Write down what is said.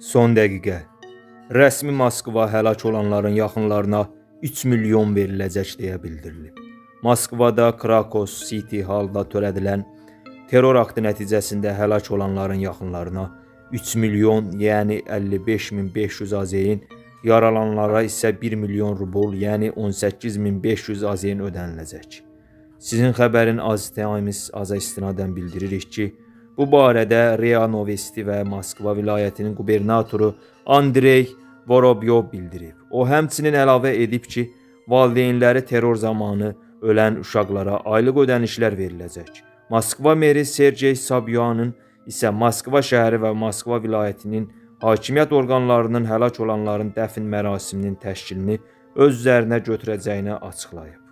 Son dəqiqə. Rəsmi Moskva həlak olanların yaxınlarına 3 milyon veriləcək deyə bildirilib. Moskvada Krakos City halda törədilən terror aktı nəticəsində həlak olanların yaxınlarına 3 milyon, yəni 55500 AZN, yaralananlara isə 1 milyon rubl, yəni 18500 AZN ödəniləcək. Sizin xəbərin Az Times aza istinadən bildiririk ki, Bu barədə RIA Novosti və Moskva vilayətinin qubernatoru Andrey Vorobyov bildirib. O həmçinin əlavə edib ki, valideynləri terror zamanı ölən uşaqlara aylıq ödənişlər veriləcək. Moskva meri Sergey Sabyanın isə Moskva şəhəri və Moskva vilayətinin hakimiyyət orqanlarının həlak olanların dəfn mərasiminin təşkilini öz üzərinə götürəcəyini açıqlayıb.